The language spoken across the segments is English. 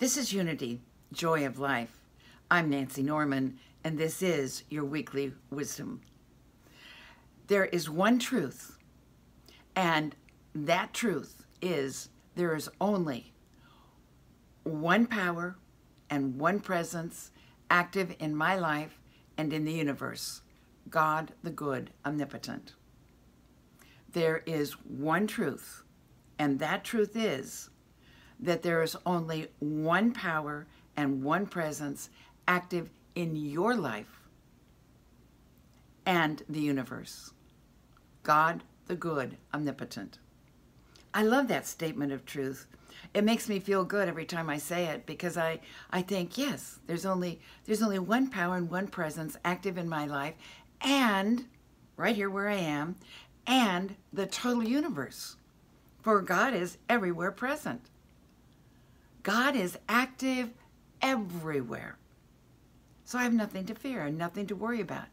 This is Unity, Joy of Life. I'm Cathy Norman, and this is your weekly wisdom. There is one truth, and that truth is there is only one power and one presence active in my life and in the universe God the Good, Omnipotent. There is one truth, and that truth is that there is only one power and one presence active in your life and the universe. God the good, omnipotent. I love that statement of truth. It makes me feel good every time I say it because I, I think, yes, there's only there's only one power and one presence active in my life and right here where I am and the total universe. For God is everywhere present. God is active everywhere. So I have nothing to fear and nothing to worry about.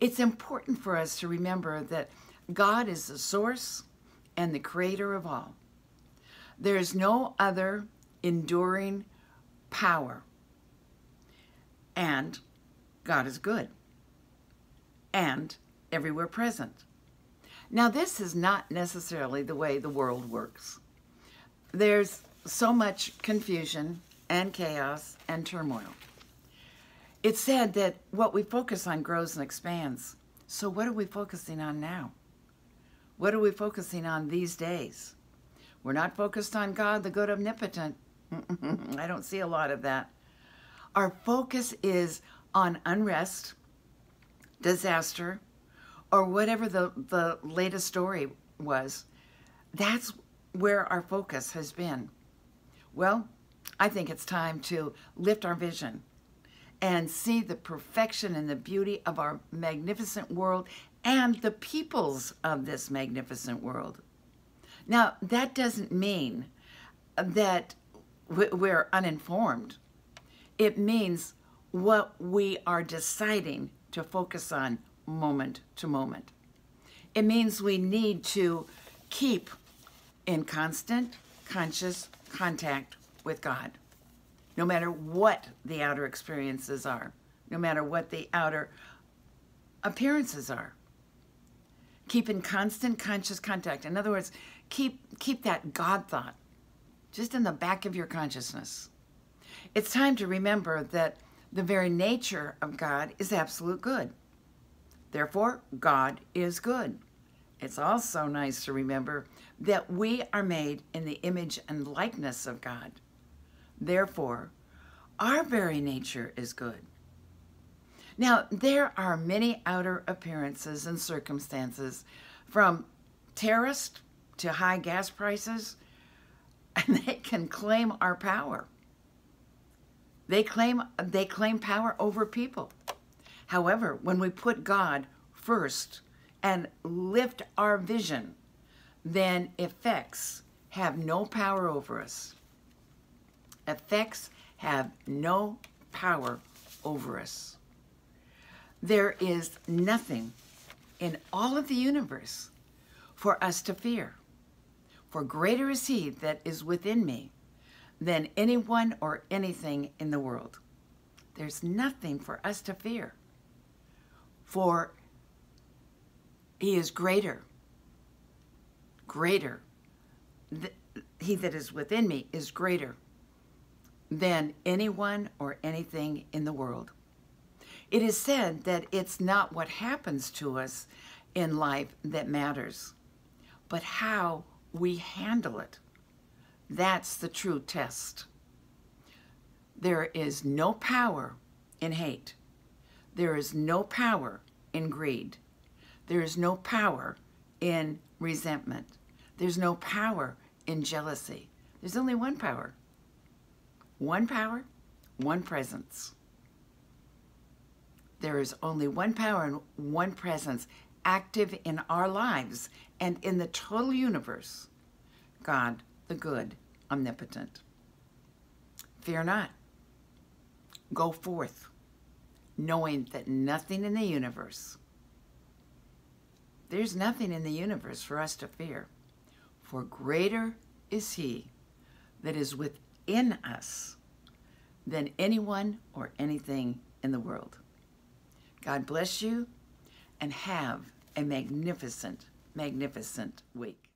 It's important for us to remember that God is the source and the creator of all. There is no other enduring power. And God is good and everywhere present. Now, this is not necessarily the way the world works. There's so much confusion and chaos and turmoil. It's said that what we focus on grows and expands. So, what are we focusing on now? What are we focusing on these days? We're not focused on God, the good omnipotent. I don't see a lot of that. Our focus is on unrest, disaster, or whatever the, the latest story was. That's where our focus has been. Well, I think it's time to lift our vision and see the perfection and the beauty of our magnificent world and the peoples of this magnificent world. Now, that doesn't mean that we're uninformed. It means what we are deciding to focus on moment to moment. It means we need to keep in constant conscious contact with God, no matter what the outer experiences are, no matter what the outer appearances are. Keep in constant conscious contact. In other words, keep, keep that God thought just in the back of your consciousness. It's time to remember that the very nature of God is absolute good. Therefore, God is good. It's also nice to remember that we are made in the image and likeness of God. Therefore, our very nature is good. Now, there are many outer appearances and circumstances from terrorist to high gas prices, and they can claim our power. They claim, they claim power over people. However, when we put God first and lift our vision, then effects have no power over us. Effects have no power over us. There is nothing in all of the universe for us to fear. For greater is he that is within me than anyone or anything in the world. There's nothing for us to fear. For he is greater, greater. He that is within me is greater than anyone or anything in the world. It is said that it's not what happens to us in life that matters, but how we handle it. That's the true test. There is no power in hate. There is no power in greed. There is no power in resentment. There's no power in jealousy. There's only one power. One power, one presence. There is only one power and one presence active in our lives and in the total universe. God, the good, omnipotent. Fear not. Go forth, knowing that nothing in the universe there's nothing in the universe for us to fear, for greater is He that is within us than anyone or anything in the world. God bless you and have a magnificent, magnificent week.